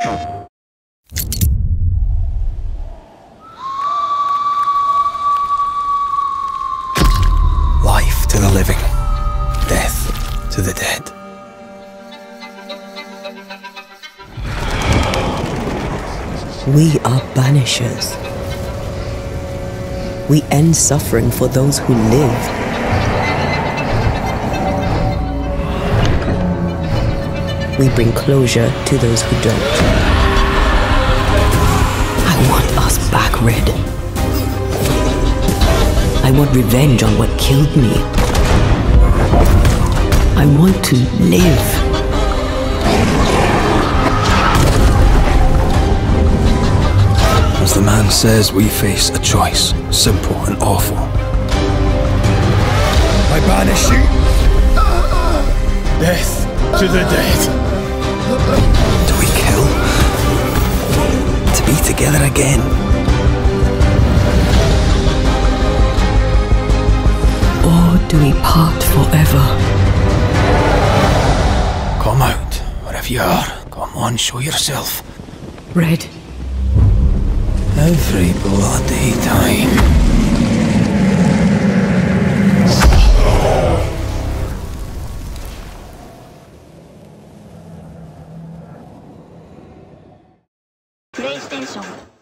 Life to the living, death to the dead. We are banishers. We end suffering for those who live. We bring closure to those who don't. I want us back, Red. I want revenge on what killed me. I want to live. As the man says, we face a choice, simple and awful. I banish you. Death to the dead. Do we kill? To be together again? Or do we part forever? Come out, wherever you are. Come on, show yourself. Red. Every bloody time. Playstation